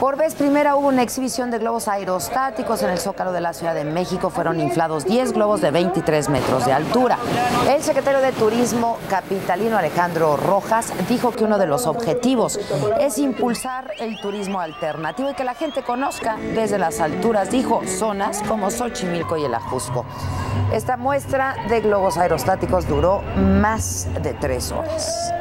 Por vez primera hubo una exhibición de globos aerostáticos en el Zócalo de la Ciudad de México. Fueron inflados 10 globos de 23 metros de altura. El secretario de Turismo capitalino Alejandro Rojas dijo que uno de los objetivos es impulsar el turismo alternativo y que la gente conozca desde las alturas, dijo, zonas como Xochimilco y el Ajusco. Esta muestra de globos aerostáticos duró más de tres horas.